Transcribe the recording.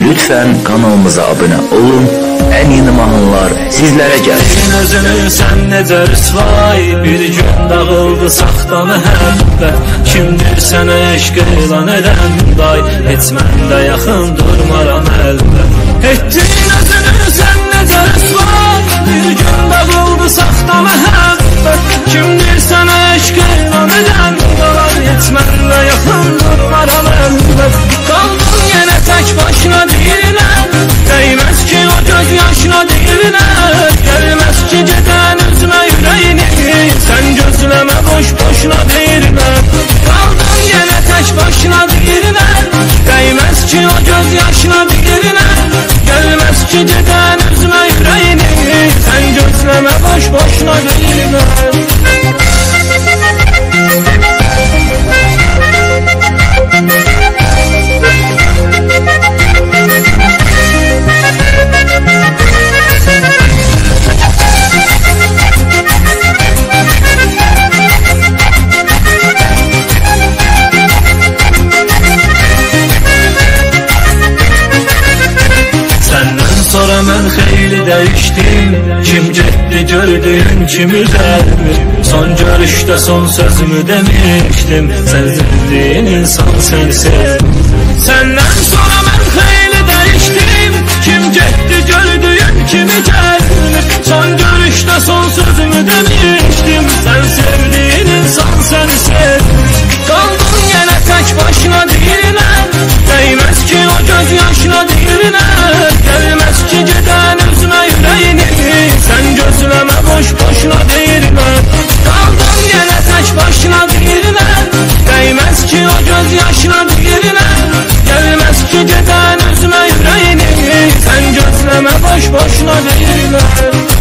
Lütfen kanalımıza abone olun. En yeni mahnılar sizlere gelsin. Özünü sen necə rüsvay Bir gün dağıldı saxta məhəbbət Kimdir sənə eşq elan edən day Heç məndə yaxın durmaram əlbət Etdin ki o göz yaşına değiline Gelmez ki geden üzme yüreğini. Sen gözleme boş boşuna değiline değiştim Kim gitti gördüm kim üzerdir Son görüşte son sözümü demiştim. Sen zindin insan sensiz Senden sonra ben boş boşuna değiller